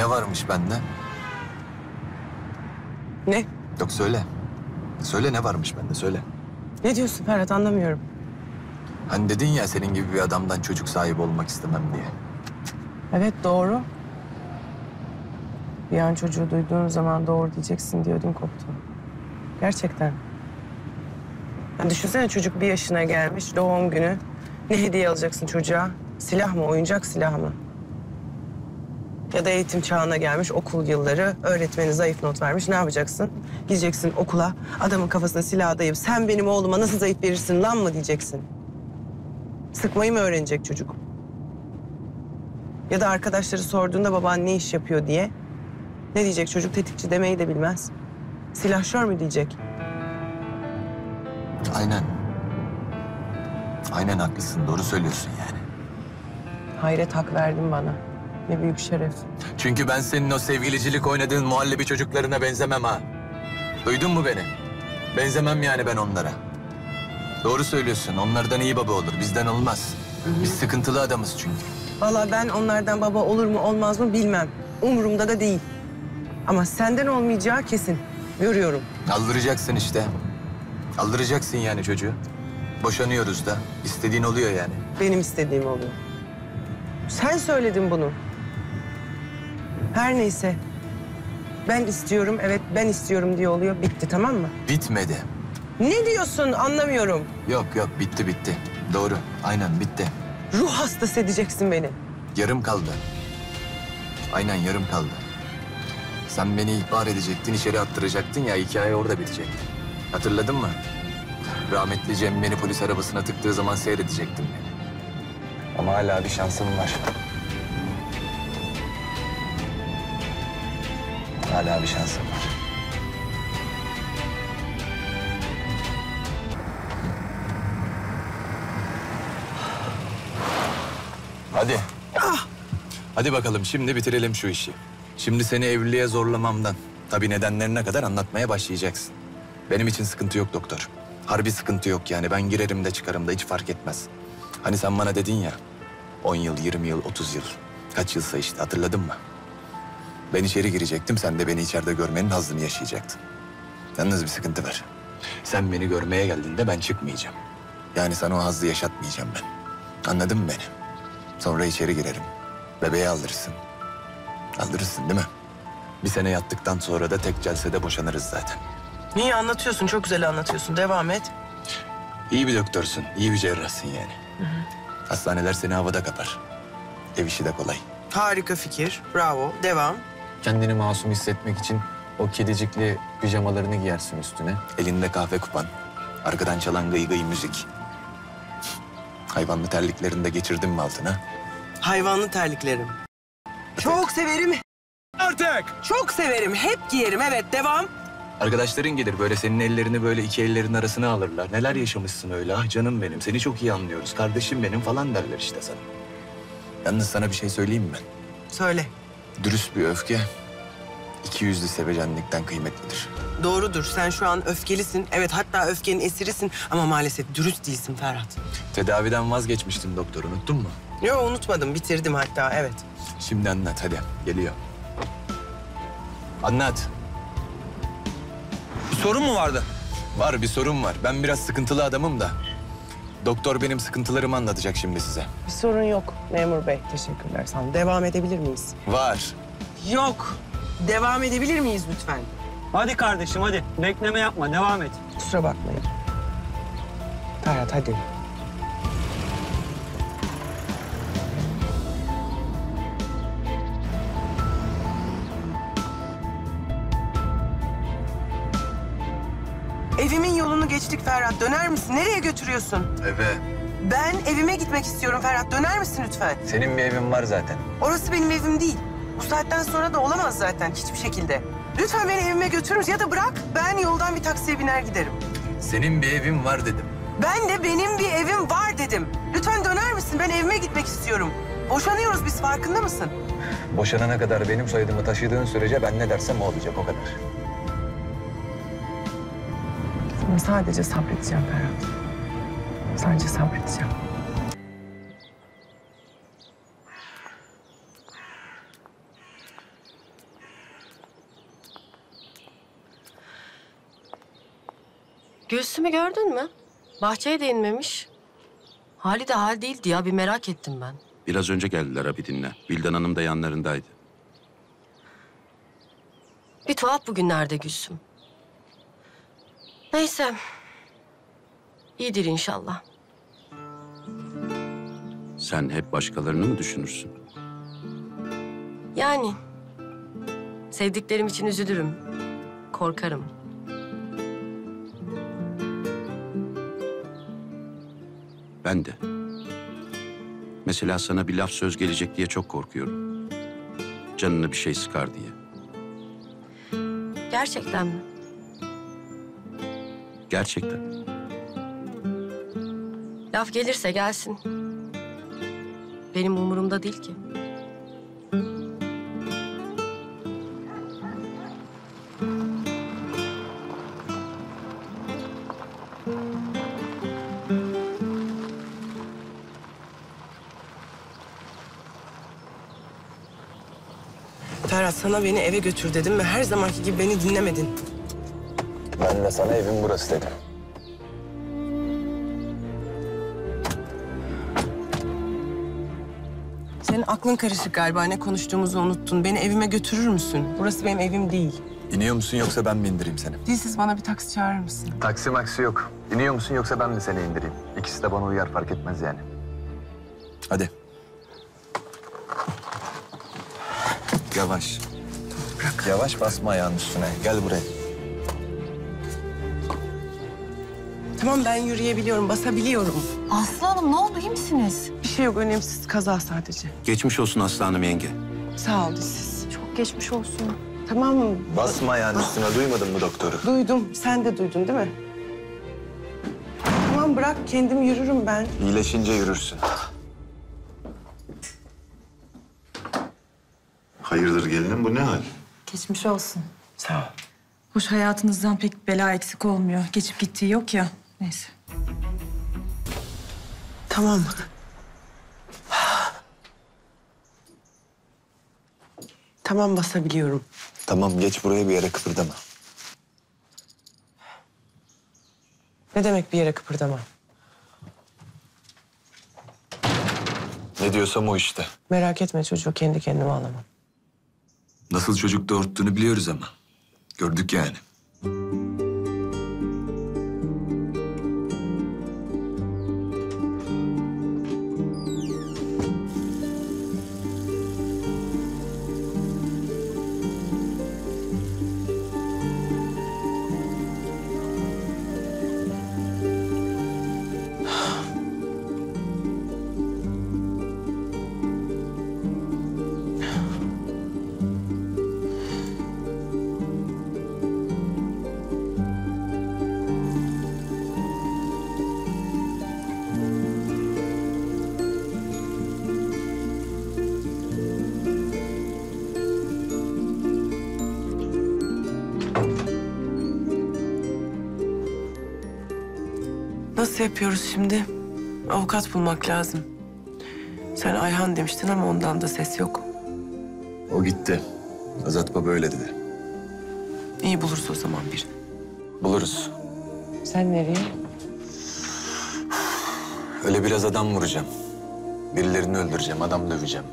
Ne varmış bende? Ne? Yok söyle. Söyle ne varmış bende söyle. Ne diyorsun Ferhat anlamıyorum. Hani dedin ya senin gibi bir adamdan çocuk sahibi olmak istemem diye. Evet doğru. Bir an çocuğu duyduğun zaman doğru diyeceksin diye ödüm koptu. Gerçekten. Ya düşünsene çocuk bir yaşına gelmiş, doğum günü. Ne hediye alacaksın çocuğa? Silah mı, oyuncak silah mı? Ya da eğitim çağına gelmiş, okul yılları, öğretmeni zayıf not vermiş. Ne yapacaksın? Gideceksin okula, adamın kafasına silah dayayıp sen benim oğluma nasıl zayıf verirsin lan mı diyeceksin? Sıkmayı mı öğrenecek çocuk? Ya da arkadaşları sorduğunda baban ne iş yapıyor diye. Ne diyecek çocuk tetikçi demeyi de bilmez. Silahşör mü diyecek? Aynen. Aynen haklısın doğru söylüyorsun yani. Hayret hak verdin bana. Ne büyük şeref. Çünkü ben senin o sevgilicilik oynadığın muhallebi çocuklarına benzemem ha. Duydun mu beni? Benzemem yani ben onlara. Doğru söylüyorsun. Onlardan iyi baba olur. Bizden olmaz. Biz sıkıntılı adamız çünkü. Vallahi ben onlardan baba olur mu olmaz mı bilmem. Umurumda da değil. Ama senden olmayacağı kesin. Görüyorum. Aldıracaksın işte. Aldıracaksın yani çocuğu. Boşanıyoruz da. İstediğin oluyor yani. Benim istediğim oluyor. Sen söyledin bunu. Her neyse. Ben istiyorum, evet ben istiyorum diye oluyor. Bitti tamam mı? Bitmedi. Ne diyorsun anlamıyorum. Yok yok bitti bitti. Doğru. Aynen bitti. Ruh hastası edeceksin beni. Yarım kaldı. Aynen yarım kaldı. Sen beni ihbar edecektin, içeri attıracaktın ya hikaye orada bitecekti. Hatırladın mı? Rahmetli Cem beni polis arabasına tıktığı zaman seyredecektin beni. Ama hala bir şansım var. Hala bir şansım var. Hadi. Hadi bakalım şimdi bitirelim şu işi. Şimdi seni evliliğe zorlamamdan tabii nedenlerine kadar anlatmaya başlayacaksın. Benim için sıkıntı yok doktor. Harbi sıkıntı yok yani. Ben girerim de çıkarım da hiç fark etmez. Hani sen bana dedin ya 10 yıl, 20 yıl, 30 yıl. Kaç yılsa işte hatırladın mı? Ben içeri girecektim. Sen de beni içeride görmenin hazzını yaşayacaktın. Yalnız bir sıkıntı var. Sen beni görmeye geldiğinde ben çıkmayacağım. Yani sana o hazzı yaşatmayacağım ben. Anladın mı beni? Sonra içeri girerim. Bebeği aldırırsın. Aldırırsın değil mi? Bir sene yattıktan sonra da tek celsede boşanırız zaten. Niye anlatıyorsun? Çok güzel anlatıyorsun. Devam et. İyi bir doktorsun, iyi bir cerrahsın yani. Hastaneler seni havada kapar. Ev işi de kolay. Harika fikir. Bravo. Devam. Kendini masum hissetmek için o kedicikli pijamalarını giyersin üstüne. Elinde kahve kupan, arkadan çalan gıy gıy müzik. Hayvanlı terliklerini de geçirdin mi altına? Hayvanlı terliklerim. Çok severim. Artık! Çok severim. Hep giyerim. Evet devam. Arkadaşların gelir böyle senin ellerini böyle iki ellerin arasına alırlar. Neler yaşamışsın öyle ah canım benim seni çok iyi anlıyoruz kardeşim benim falan derler işte sana. Yalnız sana bir şey söyleyeyim mi? Söyle. Dürüst bir öfke iki yüzlü sevecenlikten kıymetlidir. Doğrudur. Sen şu an öfkelisin. Evet hatta öfkenin esirisin. Ama maalesef dürüst değilsin Ferhat. Tedaviden vazgeçmiştin doktor unuttun mu? Yok unutmadım. Bitirdim hatta. Evet. Şimdi anlat hadi geliyor. Anlat. Bir sorun mu vardı? Var bir sorun var. Ben biraz sıkıntılı adamım da. Doktor benim sıkıntılarımı anlatacak şimdi size. Bir sorun yok memur bey. Teşekkürler sana. Devam edebilir miyiz? Var. Yok. Devam edebilir miyiz lütfen? Hadi kardeşim hadi. Bekleme yapma devam et. Kusura bakmayın. Ferhat hadi. Evimin yolunu geçtik Ferhat. Döner misin? Nereye götürüyorsun? Eve. Ben evime gitmek istiyorum Ferhat. Döner misin lütfen? Senin bir evin var zaten. Orası benim evim değil. Bu saatten sonra da olamaz zaten hiçbir şekilde. Lütfen beni evime götürür? Ya da bırak ben yoldan bir taksiye biner giderim. Senin bir evin var dedim. Ben de benim bir evim var dedim. Lütfen döner misin? Ben evime gitmek istiyorum. Boşanıyoruz biz farkında mısın? Boşanana kadar benim soyadımı taşıdığın sürece ben ne dersem o olacak o kadar. Ama sadece sabredeceğim Ferhat. Sadece sabredeceğim. Gülsüm'ü gördün mü? Bahçeye de inmemiş. Hali de hal değildi ya. Bir merak ettim ben. Biraz önce geldiler abi dinle. Bildan Hanım da yanlarındaydı. Bir tuhaf bugünlerde Gülsüm. Neyse. İyidir inşallah. Sen hep başkalarını mı düşünürsün? Yani sevdiklerim için üzülürüm. Korkarım. Ben de. Mesela sana bir laf söz gelecek diye çok korkuyorum. Canını bir şey sıkar diye. Gerçekten mi? Gerçekten. Laf gelirse gelsin. Benim umurumda değil ki. Ferhat sana beni eve götür dedim ve her zamanki gibi beni dinlemedin. Ben de sana evim burası dedim. Senin aklın karışık galiba. Ne konuştuğumuzu unuttun. Beni evime götürür müsün? Burası benim evim değil. İniyor musun yoksa ben mi indireyim seni? Dilsiz bana bir taksi çağırır mısın? Taksi maksi yok. İniyor musun yoksa ben mi seni indireyim? İkisi de bana uyar fark etmez yani. Hadi. Yavaş. Bırak. Yavaş basma ayağın üstüne. Gel buraya. Tamam ben yürüyebiliyorum, basabiliyorum. Aslı Hanım ne oldu? iyi misiniz? Bir şey yok, önemsiz. Kaza sadece. Geçmiş olsun aslanım yenge. Sağ ol Dilsiz. Çok geçmiş olsun. Tamam mı? Basma ayağın üstüne. Duymadın mı doktoru? Duydum. Sen de duydun değil mi? Tamam bırak, kendim yürürüm ben. İyileşince yürürsün. Hayırdır gelinim bu ne hal? Geçmiş olsun. Sağ ol. Hoş hayatınızdan pek bela eksik olmuyor. Geçip gittiği yok ya. Neyse. Tamam. Tamam basabiliyorum. Tamam geç buraya bir yere kıpırdama. Ne demek bir yere kıpırdama? Ne diyorsam o işte. Merak etme çocuğu kendi kendime alamam. Nasıl çocuk doğurttuğunu biliyoruz ama. Gördük yani. Nasıl yapıyoruz şimdi? Avukat bulmak lazım. Sen Ayhan demiştin ama ondan da ses yok. O gitti. Azat Baba öyle dedi. İyi buluruz o zaman birini. Buluruz. Sen nereye? Öyle biraz adam vuracağım. Birilerini öldüreceğim, adam döveceğim.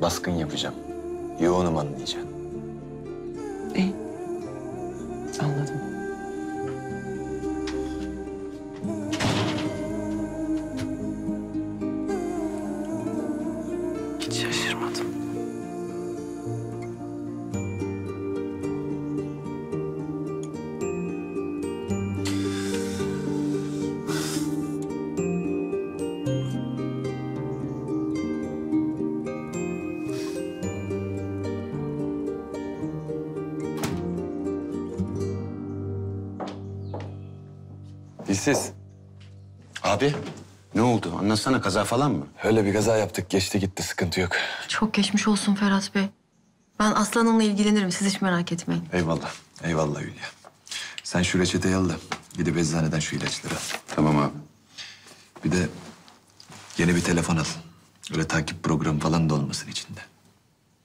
Baskın yapacağım. Yoğunum anlayacaksın. Dilsiz. Abi ne oldu? Anlatsana kaza falan mı? Öyle bir kaza yaptık. Geçti gitti. Sıkıntı yok. Çok geçmiş olsun Ferhat Bey. Ben Aslı Hanım'la ilgilenirim. Siz hiç merak etmeyin. Eyvallah. Eyvallah Hülya. Sen şu reçeteyi al da gidip eczaneden şu ilaçları al. Tamam abi. Bir de yeni bir telefon al. Öyle takip programı falan da olmasın içinde.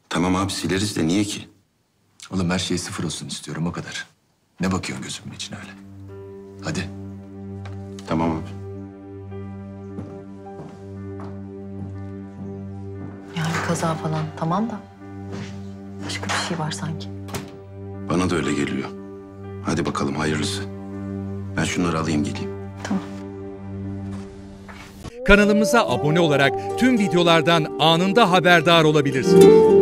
Tamam abi sileriz de niye ki? Oğlum her şey sıfır olsun istiyorum o kadar. Ne bakıyorsun gözümün içine öyle? Hadi. Tamam abi. Yani kaza falan tamam da. Başka bir şey var sanki. Bana da öyle geliyor. Hadi bakalım hayırlısı. Ben şunları alayım geleyim. Kanalımıza abone olarak tüm videolardan anında haberdar olabilirsiniz.